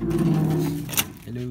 Hello.